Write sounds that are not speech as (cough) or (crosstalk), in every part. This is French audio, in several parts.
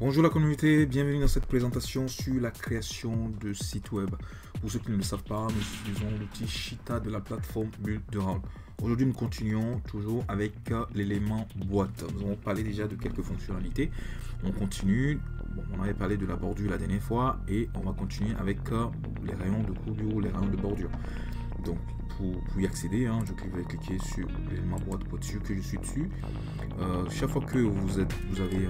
Bonjour la communauté, bienvenue dans cette présentation sur la création de sites web. Pour ceux qui ne le savent pas, nous utilisons l'outil Shita de la plateforme Builderall. Aujourd'hui, nous continuons toujours avec euh, l'élément boîte. Nous avons parlé déjà de quelques fonctionnalités. On continue. on avait parlé de la bordure la dernière fois et on va continuer avec euh, les rayons de courbure, les rayons de bordure. Donc, pour, y accéder, hein, je vais cliquer sur l'élément boîte pour dessus que je suis dessus. Euh, chaque fois que vous, êtes, vous avez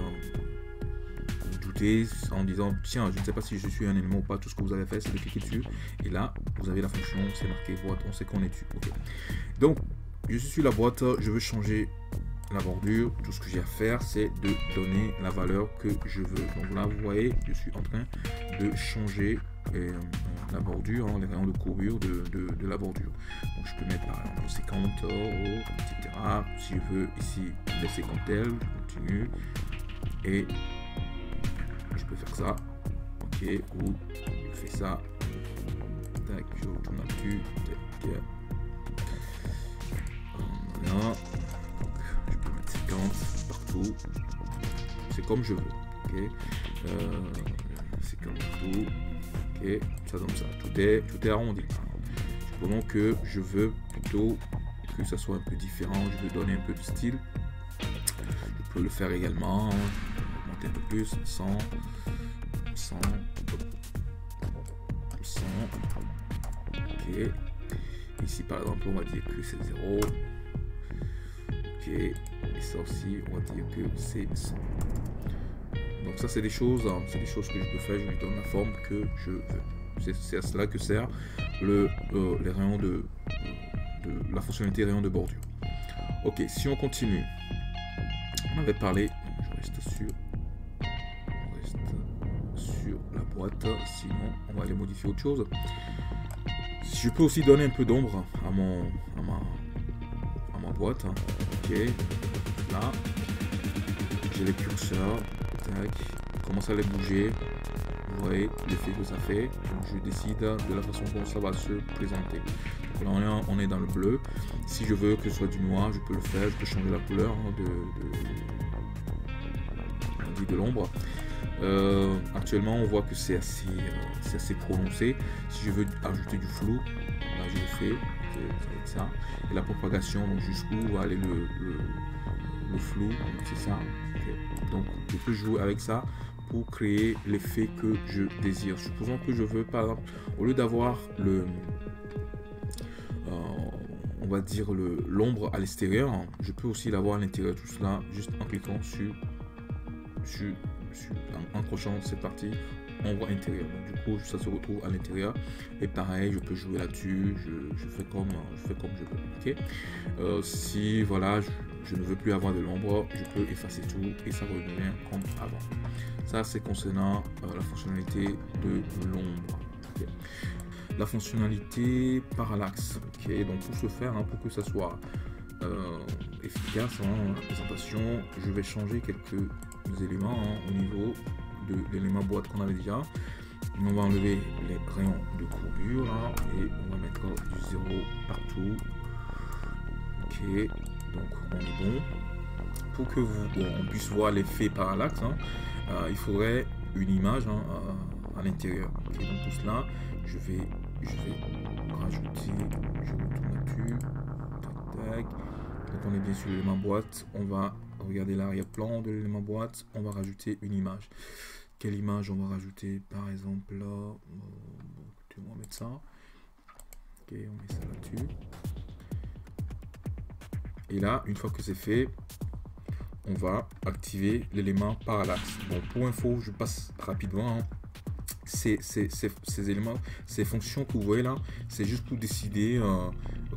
en disant tiens je ne sais pas si je suis un élément ou pas tout ce que vous avez fait c'est de cliquer dessus et là vous avez la fonction c'est marqué boîte on sait qu'on est dessus donc je suis sur la boîte, je veux changer la bordure. Tout ce que j'ai à faire, c'est de donner la valeur que je veux. Donc là, vous voyez, je suis en train de changer euh, la bordure, hein, les rayons de courbure de, la bordure. Donc je peux mettre par exemple 50 euros, etc. Si je veux ici laisser comme tel, continue. Et peux faire ça. Ok, ou je fais ça. Tac, je retourne là-dessus. Je peux mettre 50 partout. C'est comme je veux. Ok. Euh, c'est comme partout. Ok. Ça donne ça. Tout est, tout est arrondi. Pendant que je veux plutôt que ça soit un peu différent. Je veux donner un peu de style. Je peux le faire également. Monter un peu plus. 100. 100. 100. Ok. Ici par exemple on va dire que c'est 0 et ça aussi on va dire que c'est ça donc ça c'est des choses hein, c'est des choses que je peux faire. Je lui donne la forme que je veux. C'est à cela que sert le euh, les rayons de, de, la fonctionnalité rayon de bordure. Ok. Si on continue. On avait parlé la boîte sinon on va aller modifier autre chose je peux aussi donner un peu d'ombre à mon à ma boîte. Hein. Ok. Là. J'ai les curseurs. Tac. commence à les bouger. Vous voyez l'effet que ça fait. je décide de la façon dont ça va se présenter. là, on est, on est dans le bleu. Si je veux que ce soit du noir, je peux le faire. Je peux changer la couleur hein, de, de, de l'ombre. Euh, actuellement, on voit que c'est assez, euh, assez prononcé. Si je veux ajouter du flou, là, je le fais ça. Et la propagation, donc jusqu'où va aller le, le, flou, c'est ça. Donc je peux jouer avec ça pour créer l'effet que je désire. Supposons que je veux, par exemple, au lieu d'avoir le, euh, on va dire l'ombre à l'extérieur, je peux aussi l'avoir à l'intérieur, tout cela juste en cliquant sur, sur, en accrochant cette partie ombre intérieur. du coup, ça se retrouve à l'intérieur. Et pareil, je peux jouer là-dessus. Je, fais comme je fais comme je veux. Ok? Euh, si voilà, je, ne veux plus avoir de l'ombre, je peux effacer tout et ça redevient comme avant. Ça, c'est concernant euh, la fonctionnalité de l'ombre. La fonctionnalité parallaxe. Ok? Donc pour ce faire, hein, pour que ça soit euh, efficace hein, la présentation, je vais changer quelques éléments hein, au niveau de l'élément boîte qu'on avait déjà. On va enlever les rayons de courbure et on va mettre du 0 partout. Ok, donc on est bon. Pour que vous on puisse voir l'effet parallaxe, hein, euh, il faudrait une image hein, à, l'intérieur. donc pour cela, je vais, je vais rajouter, je retourne là-dessus. On est bien sur l'élément boîte. On va regarder l'arrière-plan de l'élément boîte. On va rajouter une image. Quelle image on va rajouter? Par exemple là, on va mettre ça. Ok, on met ça là-dessus. Et là, une fois que c'est fait, on va activer l'élément parallaxe. Bon, pour info, je passe rapidement. Hein. Ces, éléments, ces fonctions que vous voyez là, c'est juste pour décider euh,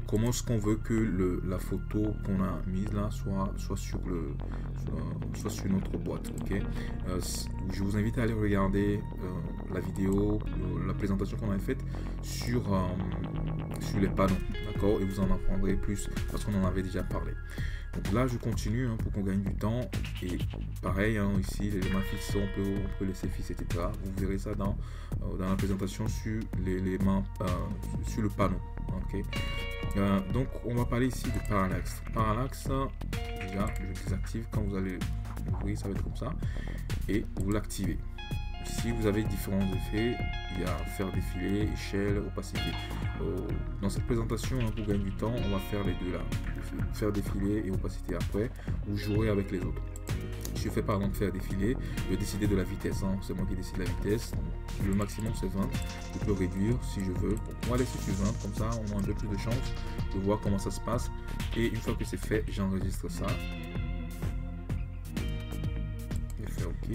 comment est-ce qu'on veut que la photo qu'on a mise là soit, sur, notre boîte. euh, je vous invite à aller regarder euh, la vidéo, la présentation qu'on avait faite sur, les panneaux. D'accord? Et vous en apprendrez plus parce qu'on en avait déjà parlé. Donc là, je continue hein, pour qu'on gagne du temps. Et pareil, hein, ici, l'élément fixe, on on peut laisser fixe, etc. Vous verrez ça dans, euh, la présentation sur euh, sur le panneau. Ok euh, donc, on va parler ici de parallaxe. Parallaxe, Là, je désactive. Quand vous allez ouvrir, ça va être comme ça. Et vous l'activez. Ici, vous avez différents effets. Il y a faire défiler, échelle, opacité. Euh, dans cette présentation, hein, pour gagner du temps, on va faire les deux là. Faire défiler et opacité après. Vous jouerez avec les autres. Je fais par exemple faire défiler. Je vais décider de la vitesse. Hein. C'est moi qui décide la vitesse. Le maximum c'est 20. Je peux réduire si je veux. on va laisser sur 20. Comme ça, on a un peu plus de chance de voir comment ça se passe. Et une fois que c'est fait, j'enregistre ça. Je fais OK.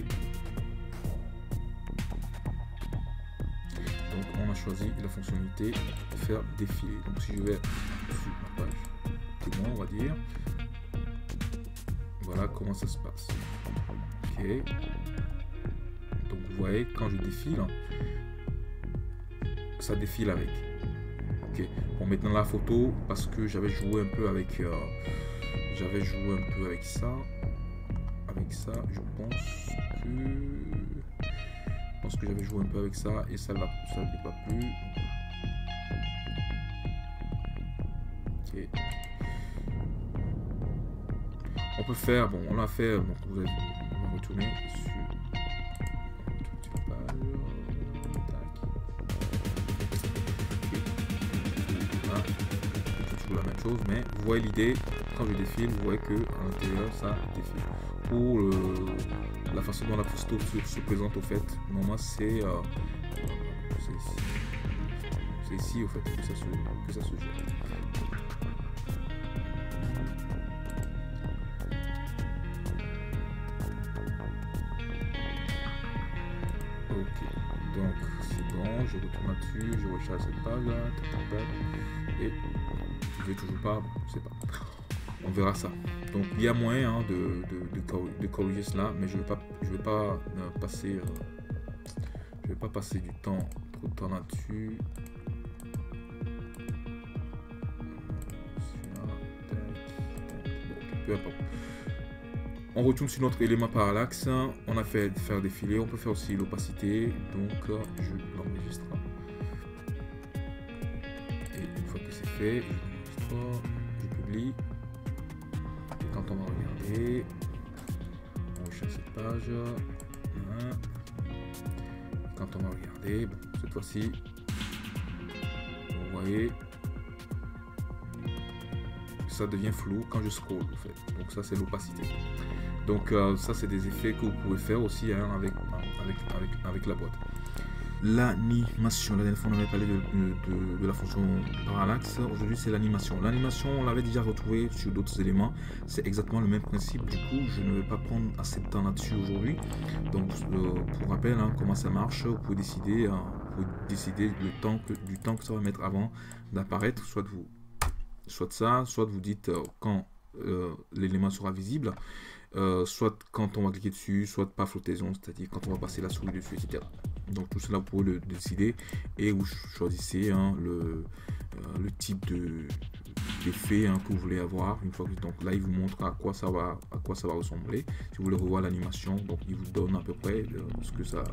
Donc on a choisi la fonctionnalité faire défiler. Donc si je vais sur ma page témoin, on va dire, voilà comment ça se passe. Ok. Donc vous voyez, quand je défile, ça défile avec. Ok. Bon, maintenant la photo, parce que j'avais joué un peu avec, euh, j'avais joué un peu avec ça, avec ça, je pense que pense que j'avais joué un peu avec ça et ça ne ça pas plu. Ok. On peut faire, bon, on l'a fait, donc vous allez, on retourner sur, la même chose, mais vous voyez l'idée, quand je défile, vous voyez que à l'intérieur ça défile. Pour la façon dont la photo se, présente au fait. Normalement c'est euh, c'est ici au fait que ça se, que ça se gère. Je retourne là-dessus, je recharge cette page là, et je vais toujours pas, c'est pas. (laughs) On verra ça. Donc il y a moyen hein, de, corriger cela, mais je ne vais pas, je vais pas euh, passer, euh, je vais pas passer du temps, trop de temps là-dessus. On retourne sur notre élément parallaxe. On a fait faire défiler. On peut faire aussi l'opacité. Donc je je publie on va regarder, on cette page. Quand on va regarder, cette fois-ci, vous voyez, ça devient flou quand je scroll en fait. Donc ça c'est l'opacité. Donc euh, ça c'est des effets que vous pouvez faire aussi hein, avec, avec, avec la boîte l'animation. La dernière fois, on avait parlé de, la fonction parallaxe. Aujourd'hui, c'est l'animation. L'animation, on l'avait déjà retrouvé sur d'autres éléments. C'est exactement le même principe. Du coup, je ne vais pas prendre assez de temps là-dessus aujourd'hui. Donc, pour rappel, hein, comment ça marche, vous pouvez décider, hein, décider le temps que, du temps que ça va mettre avant d'apparaître. Soit vous, soit ça, soit vous dites euh, quand euh, l'élément sera visible. Euh, soit quand on va cliquer dessus, soit par flottaison, c'est-à-dire quand on va passer la souris dessus, etc. Donc tout cela, pouvez le décider et vous choisissez hein, le, euh, le type de d'effet hein, que vous voulez avoir une fois que donc là il vous montre à quoi ça va à quoi ça va ressembler si vous voulez revoir l'animation donc il vous donne à peu près euh, ce que ça,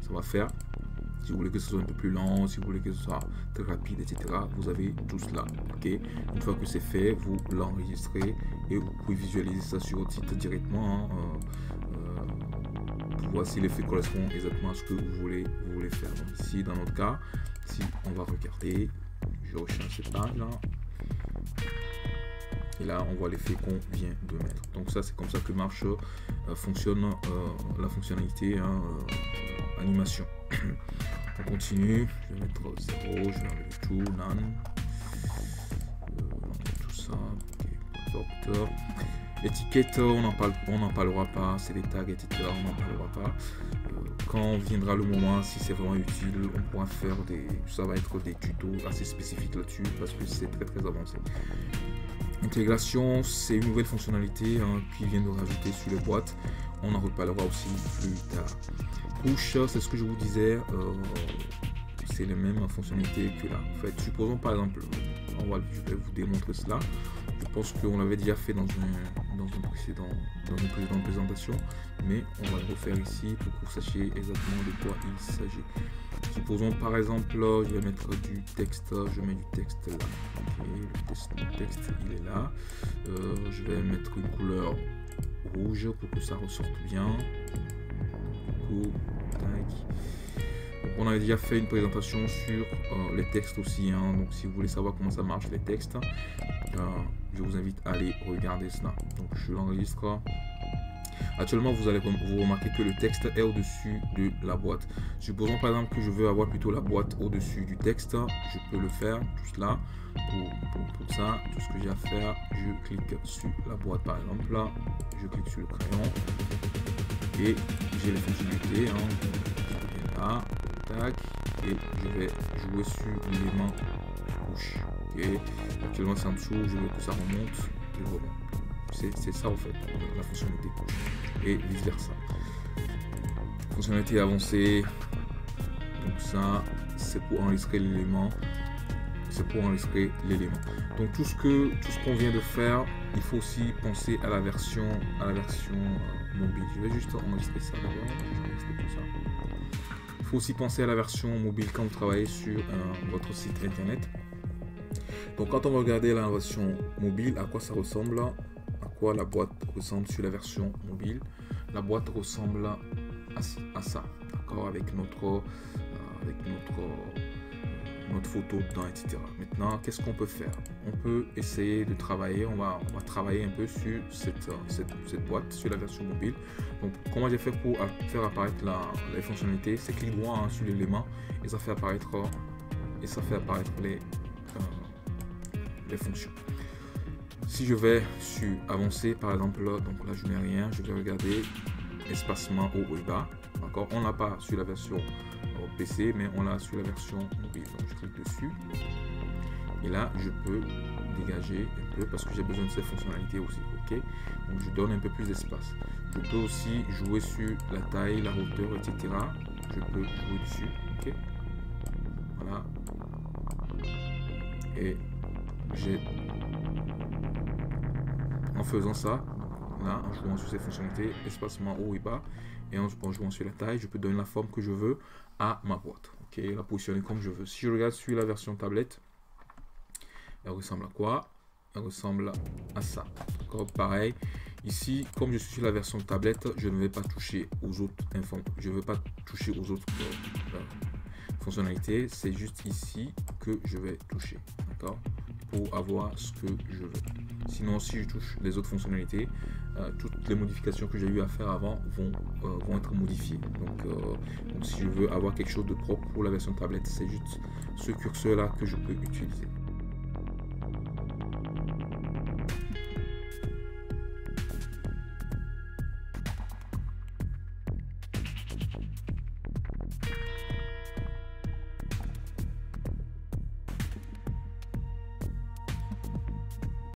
ça va faire si vous voulez que ce soit un peu plus lent, si vous voulez que ce soit très rapide, etc. Vous avez tout cela. ok? Une fois que c'est fait, vous l'enregistrez et vous pouvez visualiser ça sur site directement. Hein, euh, euh, si l'effet correspond exactement à ce que vous voulez, vous voulez faire. Donc ici, dans notre cas, si on va regarder, je recherche cette page là. Et là, on voit l'effet qu'on vient de mettre. Donc ça, c'est comme ça que marche, euh, fonctionne la fonctionnalité hein, animation. (coughs) On continue. Je vais mettre 0, je vais enlever tout, none. Euh, tout ça. Étiquette, on n'en parlera pas. C'est les tags, etc. On n'en parlera pas. Euh, quand viendra le moment, si c'est vraiment utile, on pourra faire des. Ça va être des tutos assez spécifiques là-dessus parce que c'est très très avancé. Intégration, c'est une nouvelle fonctionnalité hein, qui vient de rajouter sur les boîtes. On en reparlera aussi plus tard. Push, c'est ce que je vous disais, euh, c'est les mêmes fonctionnalités que là. En fait, supposons par exemple, on va, je vais vous démontrer cela. Je pense qu'on l'avait déjà fait dans, dans une, précédente présentation, mais on va le refaire ici pour que vous sachiez exactement de quoi il s'agit. Supposons par exemple, je vais mettre du texte, je mets du texte là. le, texte, il est là. Euh, je vais mettre une couleur rouge pour que ça ressorte bien. on a déjà fait une présentation sur euh, les textes aussi. Hein. donc si vous voulez savoir comment ça marche les textes, euh, je vous invite à aller regarder cela. Donc je l'enregistre. Actuellement, vous allez vous remarquer que le texte est au-dessus de la boîte. Supposons par exemple que je veux avoir plutôt la boîte au-dessus du texte. Je peux le faire, tout cela. Pour, ça, tout ce que j'ai à faire, je clique sur la boîte par exemple. Là, je clique sur le crayon. Et j'ai les fonctionnalités. Hein. Là, tac. Et je vais jouer sur l'élément couche. Et actuellement, c'est en dessous. Je veux que ça remonte. Et voilà. C'est ça en fait, la fonctionnalité et vice versa. Fonctionnalité avancée, donc ça c'est pour enregistrer l'élément, c'est pour enregistrer l'élément. Donc tout ce que tout ce qu'on vient de faire, il faut aussi penser à la version à la version euh, mobile. Je vais juste enregistrer ça Il faut aussi penser à la version mobile quand vous travaillez sur euh, votre site internet. Donc quand on va regarder la version mobile, à quoi ça ressemble? Quoi la boîte ressemble sur la version mobile? La boîte ressemble à, ça, d'accord, avec notre, euh, avec notre, euh, notre photo dedans, etc. Maintenant, qu'est-ce qu'on peut faire? On peut essayer de travailler, on va, on va travailler un peu sur cette, cette, cette boîte, sur la version mobile. Donc, comment j'ai fait pour faire apparaître la, les fonctionnalités? C'est clic droit hein, sur l'élément et ça fait apparaître, et ça fait apparaître les, euh, les fonctions. Si je vais sur avancer, par exemple, là, donc là je mets rien, je vais regarder espacement haut et bas. D'accord? On n'a pas sur la version euh, PC, mais on l'a sur la version je clique dessus. Et là, je peux dégager un peu parce que j'ai besoin de ces fonctionnalités aussi. Ok? Donc je donne un peu plus d'espace. Je peux aussi jouer sur la taille, la hauteur, etc. Je peux jouer dessus. Ok? Voilà. Et en faisant ça, là, en jouant sur ces fonctionnalités, espacement haut et bas, et en, jouant sur la taille, je peux donner la forme que je veux à ma boîte. Ok, la positionner comme je veux. Si je regarde sur la version tablette, elle ressemble à quoi? Elle ressemble à ça. Pareil. Ici, comme je suis sur la version tablette, je ne vais pas toucher aux autres Je ne vais pas toucher aux autres euh, fonctionnalités. C'est juste ici que je vais toucher. D'accord? Pour avoir ce que je veux. Sinon, si je touche les autres fonctionnalités, euh, toutes les modifications que j'ai eu à faire avant vont, euh, vont être modifiées. Euh, donc, si je veux avoir quelque chose de propre pour la version tablette, c'est juste ce curseur là que je peux utiliser.